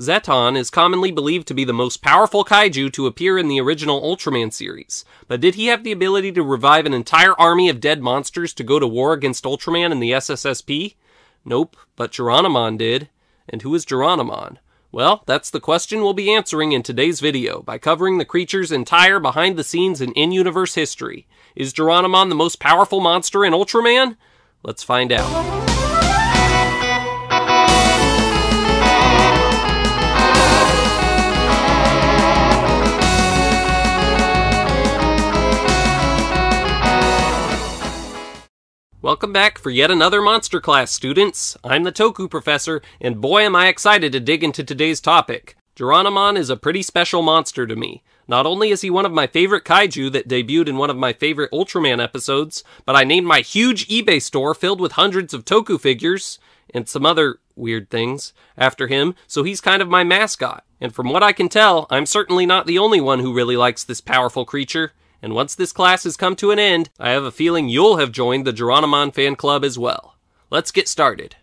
Zetton is commonly believed to be the most powerful kaiju to appear in the original Ultraman series, but did he have the ability to revive an entire army of dead monsters to go to war against Ultraman and the SSSP? Nope, but Geronimon did. And who is Geronimon? Well, that's the question we'll be answering in today's video by covering the creature's entire behind the scenes and in universe history. Is Geronimon the most powerful monster in Ultraman? Let's find out. Welcome back for yet another Monster Class, students. I'm the Toku Professor, and boy am I excited to dig into today's topic. Geronimon is a pretty special monster to me. Not only is he one of my favorite kaiju that debuted in one of my favorite Ultraman episodes, but I named my huge eBay store filled with hundreds of Toku figures, and some other weird things, after him, so he's kind of my mascot. And from what I can tell, I'm certainly not the only one who really likes this powerful creature and once this class has come to an end, I have a feeling you'll have joined the Geronimon fan club as well. Let's get started.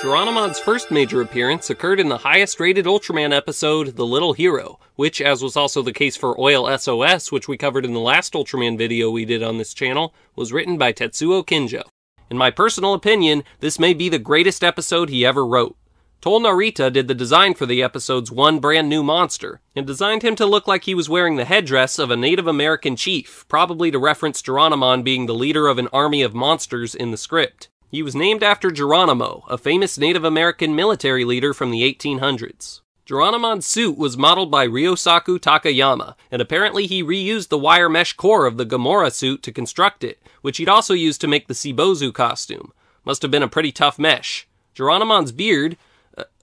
Geronimon's first major appearance occurred in the highest rated Ultraman episode, The Little Hero, which, as was also the case for Oil SOS, which we covered in the last Ultraman video we did on this channel, was written by Tetsuo Kinjo. In my personal opinion, this may be the greatest episode he ever wrote. Tohl Narita did the design for the episode's one brand new monster, and designed him to look like he was wearing the headdress of a Native American chief, probably to reference Geronimon being the leader of an army of monsters in the script. He was named after Geronimo, a famous Native American military leader from the 1800s. Geronimon's suit was modeled by Ryosaku Takayama, and apparently he reused the wire mesh core of the Gomora suit to construct it, which he'd also used to make the Seabozu costume. Must have been a pretty tough mesh. Geronimon's beard,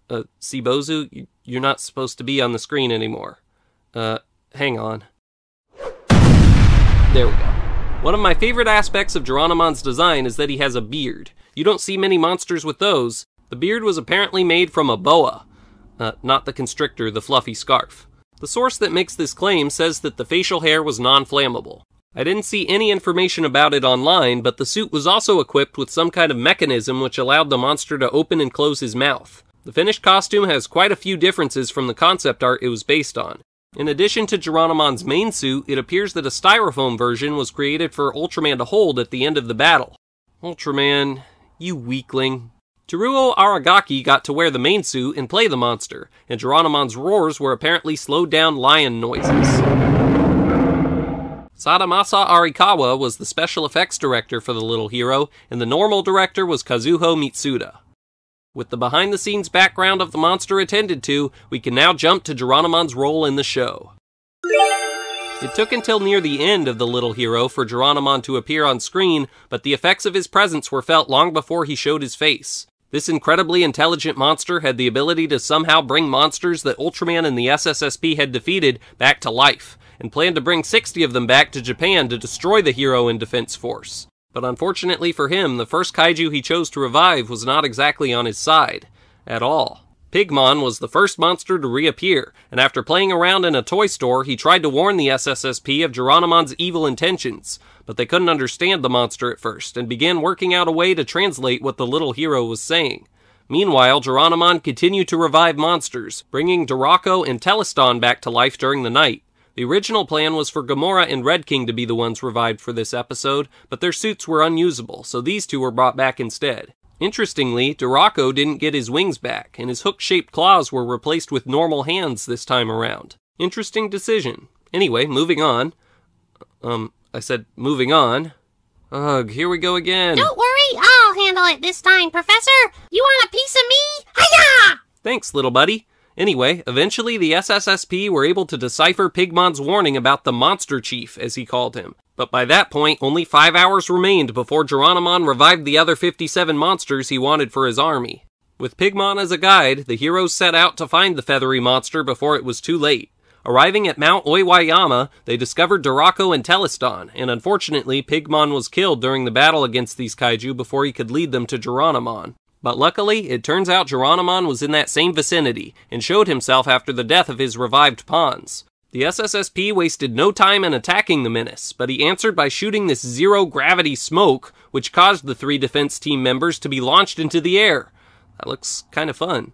uh, Seabozu, you're not supposed to be on the screen anymore. Uh, hang on. There we go. One of my favorite aspects of Geronimon's design is that he has a beard. You don't see many monsters with those. The beard was apparently made from a boa, uh, not the constrictor, the fluffy scarf. The source that makes this claim says that the facial hair was non flammable. I didn't see any information about it online, but the suit was also equipped with some kind of mechanism which allowed the monster to open and close his mouth. The finished costume has quite a few differences from the concept art it was based on. In addition to Geronimon's main suit, it appears that a styrofoam version was created for Ultraman to hold at the end of the battle. Ultraman, you weakling. Teruo Aragaki got to wear the main suit and play the monster, and Geronimon's roars were apparently slowed down lion noises. Sadamasa Arikawa was the special effects director for The Little Hero, and the normal director was Kazuho Mitsuda. With the behind the scenes background of the monster attended to, we can now jump to Geronimon's role in the show. It took until near the end of The Little Hero for Geronimon to appear on screen, but the effects of his presence were felt long before he showed his face. This incredibly intelligent monster had the ability to somehow bring monsters that Ultraman and the SSSP had defeated back to life, and planned to bring 60 of them back to Japan to destroy the Hero and Defense Force. But unfortunately for him, the first kaiju he chose to revive was not exactly on his side. At all. Pigmon was the first monster to reappear, and after playing around in a toy store, he tried to warn the SSSP of Geronimon's evil intentions, but they couldn't understand the monster at first, and began working out a way to translate what the little hero was saying. Meanwhile, Geronimon continued to revive monsters, bringing Dorako and Telesdon back to life during the night. The original plan was for Gomora and Red King to be the ones revived for this episode, but their suits were unusable, so these two were brought back instead. Interestingly, Dorako didn't get his wings back, and his hook shaped claws were replaced with normal hands this time around. Interesting decision. Anyway, moving on. Um, I said moving on. Ugh, here we go again. Don't worry, I'll handle it this time, Professor. You want a piece of me? Hiya! Thanks, little buddy. Anyway, eventually the SSSP were able to decipher Pigmon's warning about the Monster Chief, as he called him. But by that point, only five hours remained before Geronimon revived the other 57 monsters he wanted for his army. With Pigmon as a guide, the heroes set out to find the feathery monster before it was too late. Arriving at Mount Oiwayama, they discovered Dorako and Telesdon, and unfortunately, Pigmon was killed during the battle against these kaiju before he could lead them to Geronimon. But luckily, it turns out Geronimon was in that same vicinity and showed himself after the death of his revived pawns. The SSSP wasted no time in attacking the menace, but he answered by shooting this zero gravity smoke, which caused the three defense team members to be launched into the air. That looks kind of fun.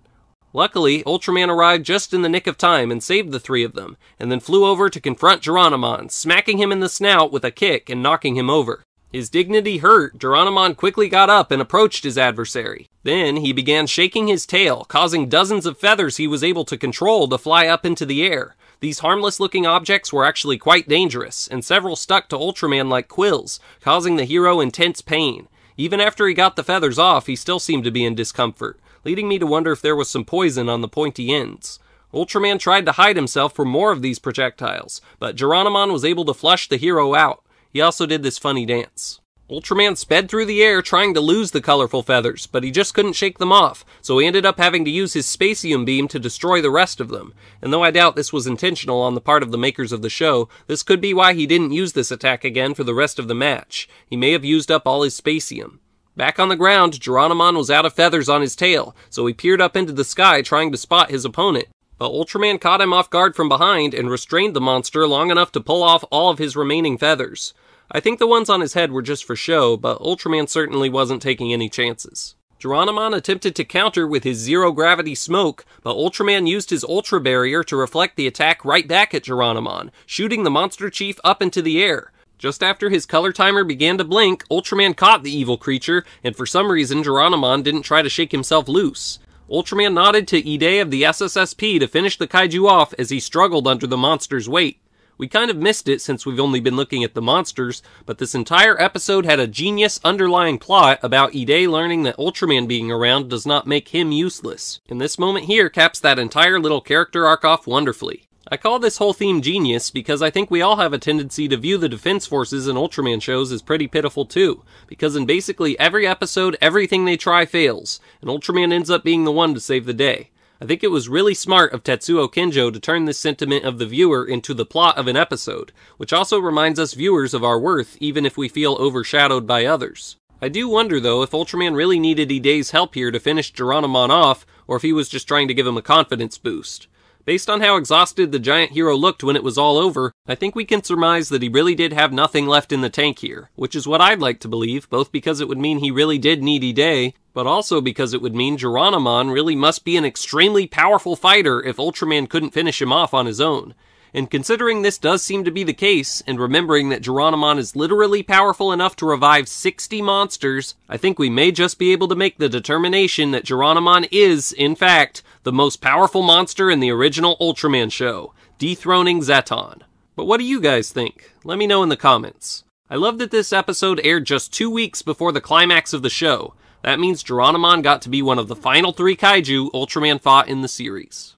Luckily, Ultraman arrived just in the nick of time and saved the three of them, and then flew over to confront Geronimon, smacking him in the snout with a kick and knocking him over. His dignity hurt, Geronimon quickly got up and approached his adversary. Then he began shaking his tail, causing dozens of feathers he was able to control to fly up into the air. These harmless looking objects were actually quite dangerous, and several stuck to Ultraman like quills, causing the hero intense pain. Even after he got the feathers off, he still seemed to be in discomfort, leading me to wonder if there was some poison on the pointy ends. Ultraman tried to hide himself from more of these projectiles, but Geronimon was able to flush the hero out. He also did this funny dance. Ultraman sped through the air trying to lose the colorful feathers, but he just couldn't shake them off, so he ended up having to use his specium beam to destroy the rest of them. And though I doubt this was intentional on the part of the makers of the show, this could be why he didn't use this attack again for the rest of the match. He may have used up all his specium. Back on the ground, Geronimon was out of feathers on his tail, so he peered up into the sky trying to spot his opponent. But Ultraman caught him off guard from behind and restrained the monster long enough to pull off all of his remaining feathers. I think the ones on his head were just for show, but Ultraman certainly wasn't taking any chances. Geronimon attempted to counter with his zero gravity smoke, but Ultraman used his Ultra Barrier to reflect the attack right back at Geronimon, shooting the monster chief up into the air. Just after his color timer began to blink, Ultraman caught the evil creature, and for some reason Geronimon didn't try to shake himself loose. Ultraman nodded to Ide of the SSSP to finish the kaiju off as he struggled under the monster's weight. We kind of missed it since we've only been looking at the monsters, but this entire episode had a genius underlying plot about Ide learning that Ultraman being around does not make him useless. And this moment here caps that entire little character arc off wonderfully. I call this whole theme genius because I think we all have a tendency to view the Defense Forces in Ultraman shows as pretty pitiful too, because in basically every episode, everything they try fails, and Ultraman ends up being the one to save the day. I think it was really smart of Tetsuo Kinjo to turn this sentiment of the viewer into the plot of an episode, which also reminds us viewers of our worth even if we feel overshadowed by others. I do wonder though if Ultraman really needed Ide's help here to finish Geronimon off, or if he was just trying to give him a confidence boost. Based on how exhausted the giant hero looked when it was all over, I think we can surmise that he really did have nothing left in the tank here, which is what I'd like to believe, both because it would mean he really did need Ide, but also because it would mean Geronimon really must be an extremely powerful fighter if Ultraman couldn't finish him off on his own. And considering this does seem to be the case, and remembering that Geronimon is literally powerful enough to revive 60 monsters, I think we may just be able to make the determination that Geronimon is, in fact, the most powerful monster in the original Ultraman show, dethroning Zetton. But what do you guys think? Let me know in the comments. I love that this episode aired just two weeks before the climax of the show. That means Geronimon got to be one of the final three kaiju Ultraman fought in the series.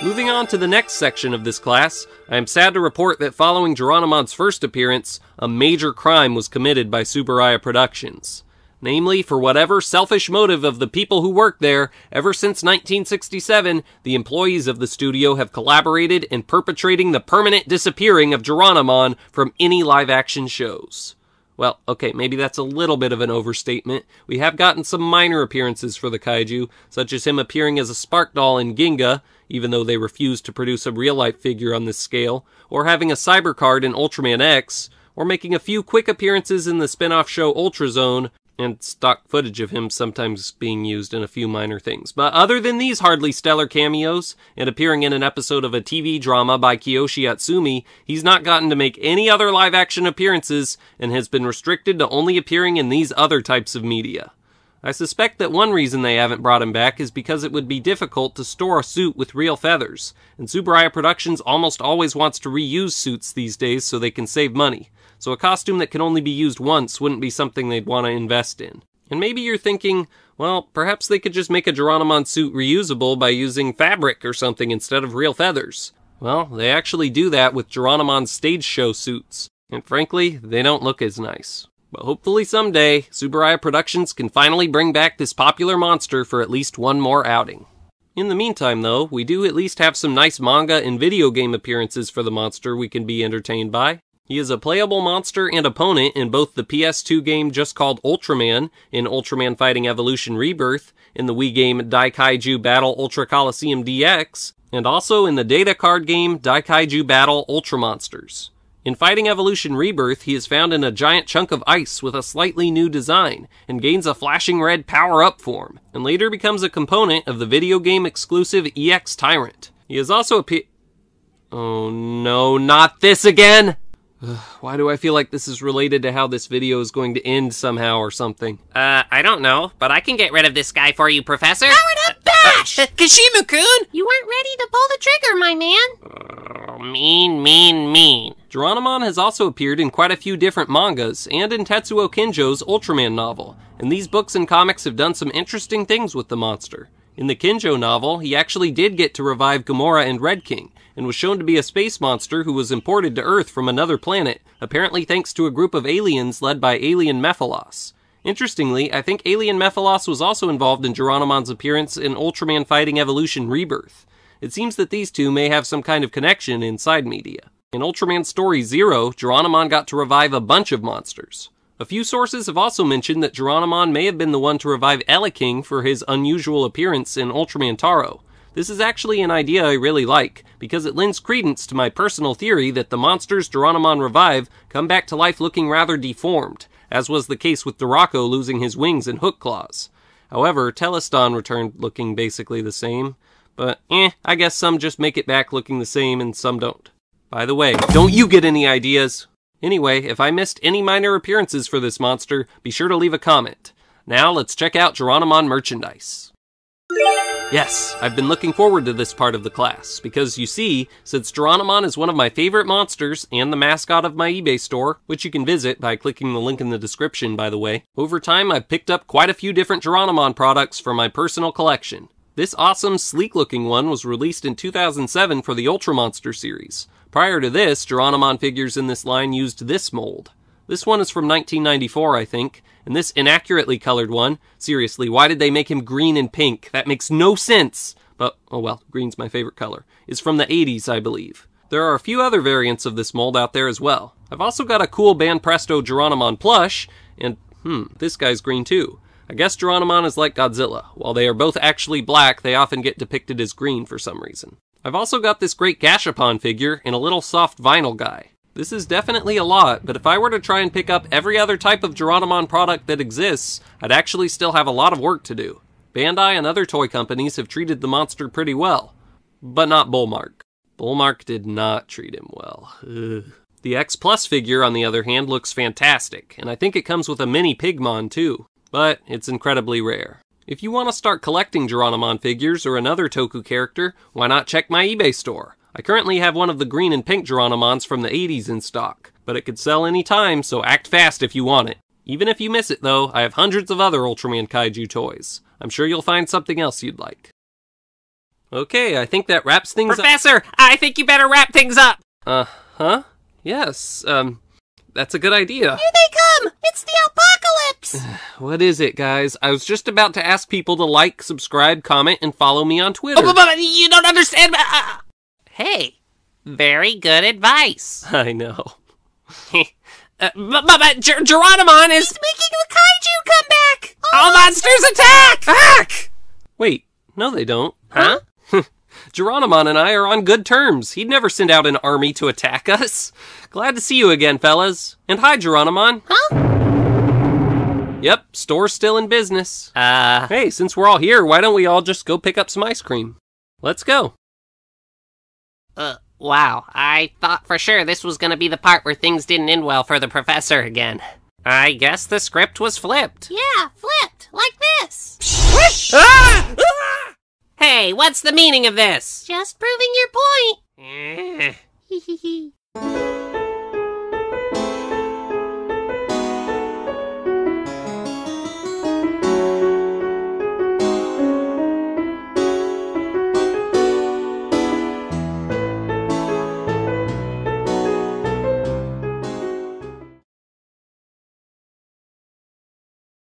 Moving on to the next section of this class, I am sad to report that following Geronimon's first appearance, a major crime was committed by Tsuburaya Productions. Namely, for whatever selfish motive of the people who work there, ever since 1967, the employees of the studio have collaborated in perpetrating the permanent disappearing of Geronimon from any live action shows. Well, okay, maybe that's a little bit of an overstatement. We have gotten some minor appearances for the kaiju, such as him appearing as a spark doll in Ginga, even though they refused to produce a real life figure on this scale, or having a cyber card in Ultraman X, or making a few quick appearances in the spin off show Ultrazone, and stock footage of him sometimes being used in a few minor things. But other than these hardly stellar cameos, and appearing in an episode of a TV drama by Kiyoshi Atsumi, he's not gotten to make any other live action appearances and has been restricted to only appearing in these other types of media. I suspect that one reason they haven't brought him back is because it would be difficult to store a suit with real feathers, and Tsuburaya Productions almost always wants to reuse suits these days so they can save money so a costume that can only be used once wouldn't be something they'd want to invest in. And maybe you're thinking, well, perhaps they could just make a Geronimon suit reusable by using fabric or something instead of real feathers. Well, they actually do that with Geronimon's stage show suits, and frankly, they don't look as nice. But hopefully someday, Tsuburaya Productions can finally bring back this popular monster for at least one more outing. In the meantime, though, we do at least have some nice manga and video game appearances for the monster we can be entertained by. He is a playable monster and opponent in both the PS2 game just called Ultraman in Ultraman Fighting Evolution Rebirth, in the Wii game Daikaiju Battle Ultra Coliseum DX, and also in the data card game Daikaiju Battle Ultra Monsters. In Fighting Evolution Rebirth, he is found in a giant chunk of ice with a slightly new design, and gains a flashing red power up form, and later becomes a component of the video game exclusive EX Tyrant. He has also appeared. Oh no, not this again! Why do I feel like this is related to how this video is going to end somehow or something? Uh, I don't know, but I can get rid of this guy for you, Professor. Power it up, Bash! Kashimu-kun! you weren't ready to pull the trigger, my man. Oh, mean, mean, mean. Geronimon has also appeared in quite a few different mangas and in Tetsuo Kinjo's Ultraman novel, and these books and comics have done some interesting things with the monster. In the Kinjo novel, he actually did get to revive Gomora and Red King, and was shown to be a space monster who was imported to Earth from another planet, apparently thanks to a group of aliens led by Alien Mefilas. Interestingly, I think Alien Mefilas was also involved in Geronimon's appearance in Ultraman Fighting Evolution Rebirth. It seems that these two may have some kind of connection inside media. In Ultraman Story Zero, Geronimon got to revive a bunch of monsters. A few sources have also mentioned that Geronimon may have been the one to revive Eleking for his unusual appearance in Ultraman Taro. This is actually an idea I really like, because it lends credence to my personal theory that the monsters Geronimon revive come back to life looking rather deformed, as was the case with Dorako losing his wings and hook claws. However, Telesdon returned looking basically the same, but eh, I guess some just make it back looking the same and some don't. By the way, don't you get any ideas? Anyway, if I missed any minor appearances for this monster, be sure to leave a comment. Now let's check out Geronimon merchandise. Yes, I've been looking forward to this part of the class, because you see, since Geronimon is one of my favorite monsters and the mascot of my eBay store, which you can visit by clicking the link in the description, by the way, over time I've picked up quite a few different Geronimon products for my personal collection. This awesome, sleek looking one was released in 2007 for the Ultra Monster series. Prior to this, Geronimon figures in this line used this mold. This one is from 1994, I think, and this inaccurately colored one, seriously, why did they make him green and pink? That makes no sense! But, oh well, green's my favorite color, is from the 80s, I believe. There are a few other variants of this mold out there as well. I've also got a cool Banpresto Geronimon plush, and, hmm, this guy's green too. I guess Geronimon is like Godzilla. While they are both actually black, they often get depicted as green for some reason. I've also got this great Gashapon figure and a little soft vinyl guy. This is definitely a lot, but if I were to try and pick up every other type of Geronimon product that exists, I'd actually still have a lot of work to do. Bandai and other toy companies have treated the monster pretty well, but not Bullmark. Bullmark did not treat him well. Ugh. The X Plus figure, on the other hand, looks fantastic, and I think it comes with a mini Pigmon too, but it's incredibly rare. If you want to start collecting Geronimon figures or another Toku character, why not check my eBay store? I currently have one of the green and pink Geronimons from the 80s in stock, but it could sell any time, so act fast if you want it. Even if you miss it, though, I have hundreds of other Ultraman Kaiju toys. I'm sure you'll find something else you'd like. Okay, I think that wraps things up. Professor, I think you better wrap things up. Uh huh? Yes, um, that's a good idea. Here they come! It's the apocalypse! What is it, guys? I was just about to ask people to like, subscribe, comment, and follow me on Twitter. Oh, but, but you don't understand. Uh, hey, very good advice. I know. uh, but, but, but Ger- Geronimon is. He's making the kaiju come back! All monsters attack! Attack! Wait, no, they don't. Huh? Geronimon and I are on good terms. He'd never send out an army to attack us. Glad to see you again, fellas. And hi, Geronimon. Huh? Yep, store's still in business. Uh, Hey, since we're all here, why don't we all just go pick up some ice cream? Let's go. uh, wow. I thought for sure this was gonna be the part where things didn't end well for the professor again. I guess the script was flipped. Yeah, flipped, like this. Ah! Ah! Hey, what's the meaning of this? Just proving your point.